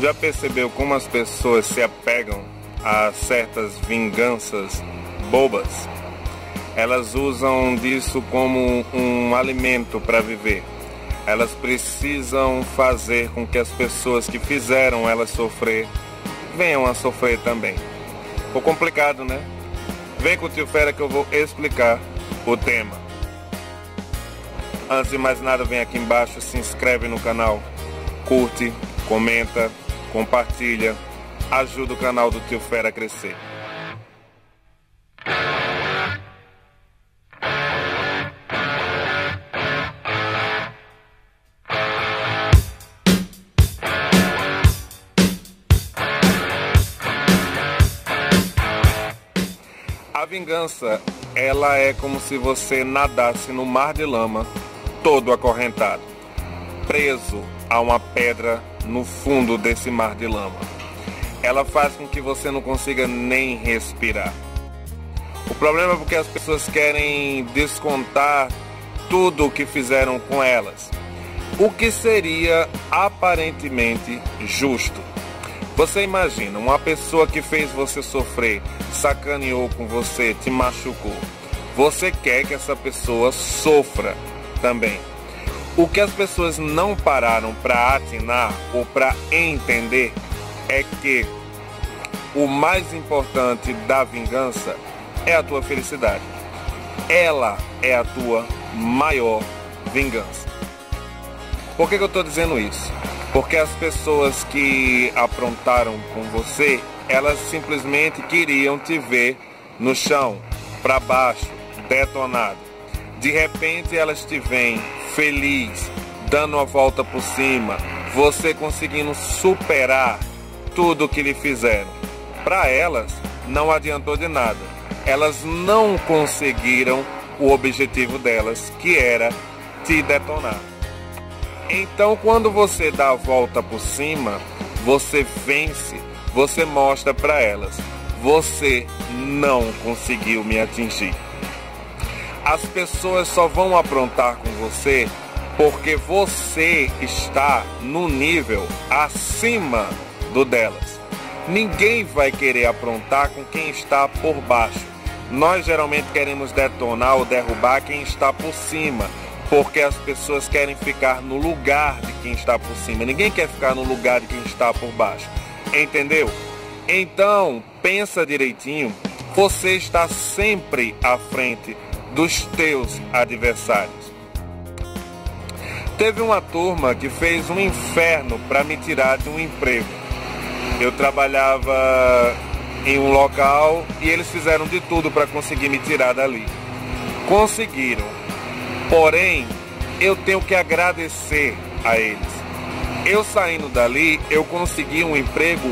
Já percebeu como as pessoas se apegam a certas vinganças bobas? Elas usam disso como um alimento para viver. Elas precisam fazer com que as pessoas que fizeram elas sofrer venham a sofrer também. Ficou complicado, né? Vem com o tio Fera que eu vou explicar o tema. Antes de mais nada, vem aqui embaixo, se inscreve no canal, curte, comenta, compartilha, ajuda o canal do Tio Fera a crescer. A vingança, ela é como se você nadasse no mar de lama, todo acorrentado, preso a uma pedra no fundo desse mar de lama. Ela faz com que você não consiga nem respirar. O problema é porque as pessoas querem descontar tudo o que fizeram com elas. O que seria aparentemente justo. Você imagina uma pessoa que fez você sofrer, sacaneou com você, te machucou. Você quer que essa pessoa sofra também. O que as pessoas não pararam para atinar ou para entender é que o mais importante da vingança é a tua felicidade. Ela é a tua maior vingança. Por que, que eu estou dizendo isso? Porque as pessoas que aprontaram com você, elas simplesmente queriam te ver no chão, para baixo, detonado. De repente elas te veem feliz, dando a volta por cima, você conseguindo superar tudo que lhe fizeram. Para elas, não adiantou de nada. Elas não conseguiram o objetivo delas, que era te detonar. Então, quando você dá a volta por cima, você vence, você mostra para elas: você não conseguiu me atingir. As pessoas só vão aprontar com você porque você está no nível acima do delas. Ninguém vai querer aprontar com quem está por baixo. Nós geralmente queremos detonar ou derrubar quem está por cima porque as pessoas querem ficar no lugar de quem está por cima. Ninguém quer ficar no lugar de quem está por baixo. Entendeu? Então, pensa direitinho. Você está sempre à frente dos teus adversários. Teve uma turma que fez um inferno para me tirar de um emprego. Eu trabalhava em um local e eles fizeram de tudo para conseguir me tirar dali. Conseguiram Porém, eu tenho que agradecer a eles. Eu saindo dali, eu consegui um emprego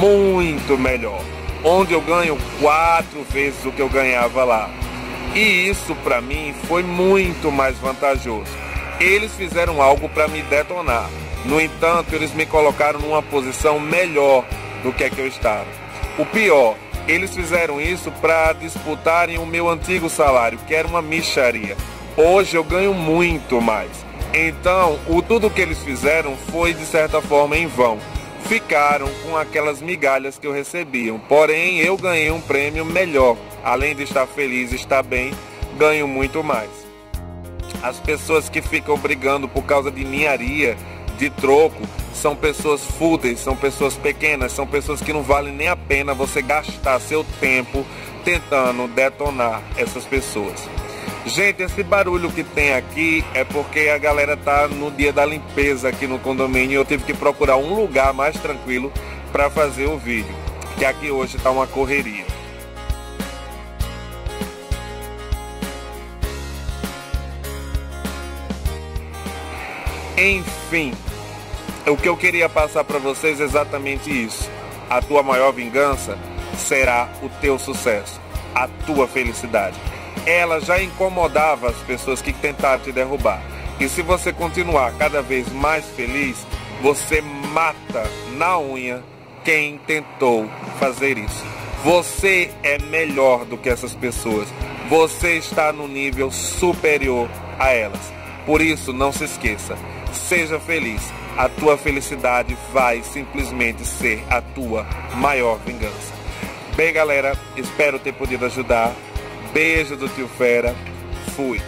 muito melhor, onde eu ganho quatro vezes o que eu ganhava lá. E isso para mim foi muito mais vantajoso. Eles fizeram algo para me detonar. No entanto, eles me colocaram numa posição melhor do que a que eu estava. O pior, eles fizeram isso para disputarem o meu antigo salário, que era uma micharia. Hoje eu ganho muito mais. Então, o tudo que eles fizeram foi de certa forma em vão. Ficaram com aquelas migalhas que eu recebiam. Porém, eu ganhei um prêmio melhor. Além de estar feliz estar bem, ganho muito mais. As pessoas que ficam brigando por causa de ninharia, de troco, são pessoas fúteis, são pessoas pequenas, são pessoas que não valem nem a pena você gastar seu tempo tentando detonar essas pessoas. Gente, esse barulho que tem aqui é porque a galera tá no dia da limpeza aqui no condomínio e eu tive que procurar um lugar mais tranquilo para fazer o vídeo, que aqui hoje tá uma correria. Enfim, o que eu queria passar para vocês é exatamente isso. A tua maior vingança será o teu sucesso, a tua felicidade ela já incomodava as pessoas que tentaram te derrubar. E se você continuar cada vez mais feliz, você mata na unha quem tentou fazer isso. Você é melhor do que essas pessoas. Você está no nível superior a elas. Por isso, não se esqueça. Seja feliz. a tua felicidade vai simplesmente ser a tua maior vingança. Bem, galera, espero ter podido ajudar. Beijo do tio Fera. Fui.